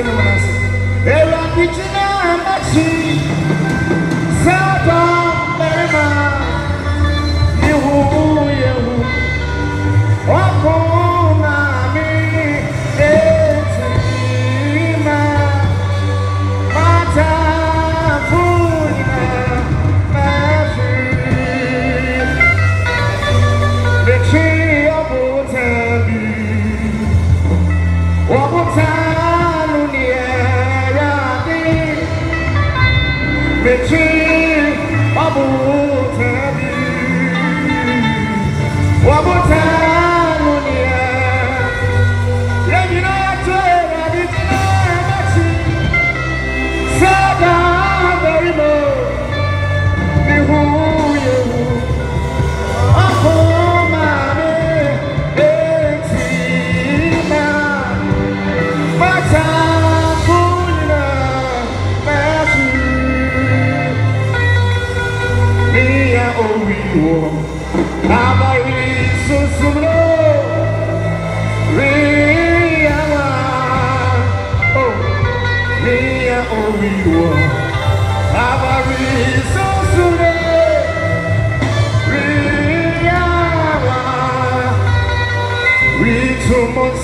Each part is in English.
awurade gyina m'akyi Between Abu Dhabi, Abu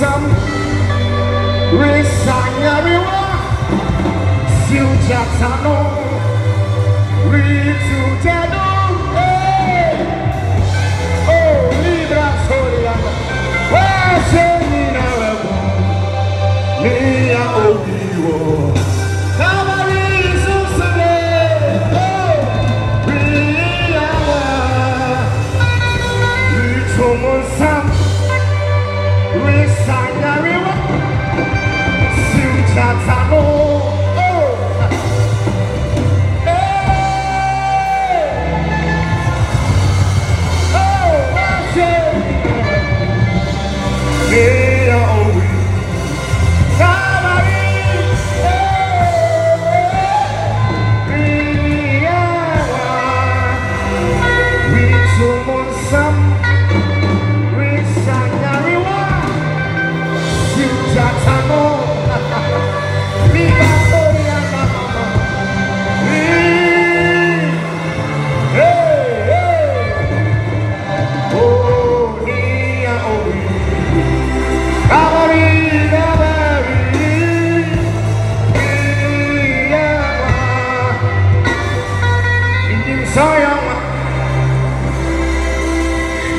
Some Risanyariwa Siujatano Ritutano Oh, Obiwo